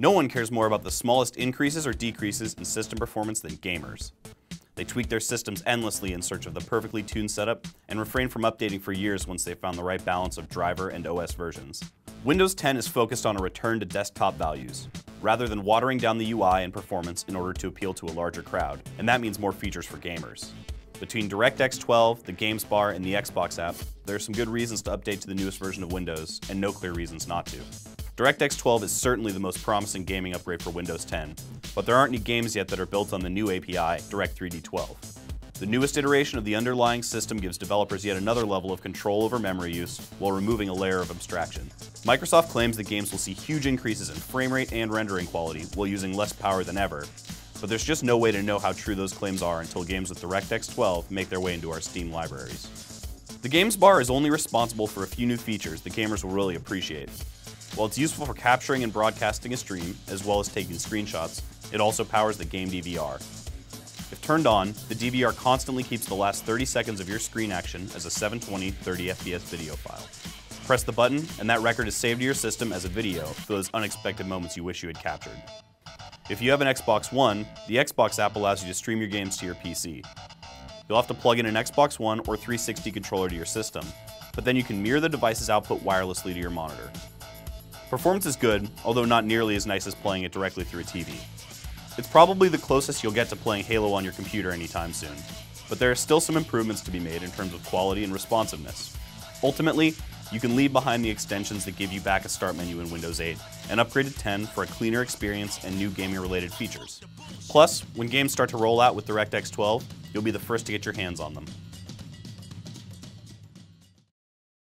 No one cares more about the smallest increases or decreases in system performance than gamers. They tweak their systems endlessly in search of the perfectly tuned setup and refrain from updating for years once they've found the right balance of driver and OS versions. Windows 10 is focused on a return to desktop values, rather than watering down the UI and performance in order to appeal to a larger crowd, and that means more features for gamers. Between DirectX 12, the Games Bar, and the Xbox app, there are some good reasons to update to the newest version of Windows, and no clear reasons not to. DirectX 12 is certainly the most promising gaming upgrade for Windows 10, but there aren't any games yet that are built on the new API, Direct3D 12. The newest iteration of the underlying system gives developers yet another level of control over memory use while removing a layer of abstraction. Microsoft claims that games will see huge increases in frame rate and rendering quality while using less power than ever, but there's just no way to know how true those claims are until games with DirectX 12 make their way into our Steam libraries. The Games Bar is only responsible for a few new features that gamers will really appreciate. While it's useful for capturing and broadcasting a stream, as well as taking screenshots, it also powers the game DVR. If turned on, the DVR constantly keeps the last 30 seconds of your screen action as a 720 30 FPS video file. Press the button, and that record is saved to your system as a video for those unexpected moments you wish you had captured. If you have an Xbox One, the Xbox app allows you to stream your games to your PC. You'll have to plug in an Xbox One or 360 controller to your system, but then you can mirror the device's output wirelessly to your monitor. Performance is good, although not nearly as nice as playing it directly through a TV. It's probably the closest you'll get to playing Halo on your computer anytime soon, but there are still some improvements to be made in terms of quality and responsiveness. Ultimately, you can leave behind the extensions that give you back a start menu in Windows 8 and upgrade to 10 for a cleaner experience and new gaming related features. Plus, when games start to roll out with DirectX 12, you'll be the first to get your hands on them.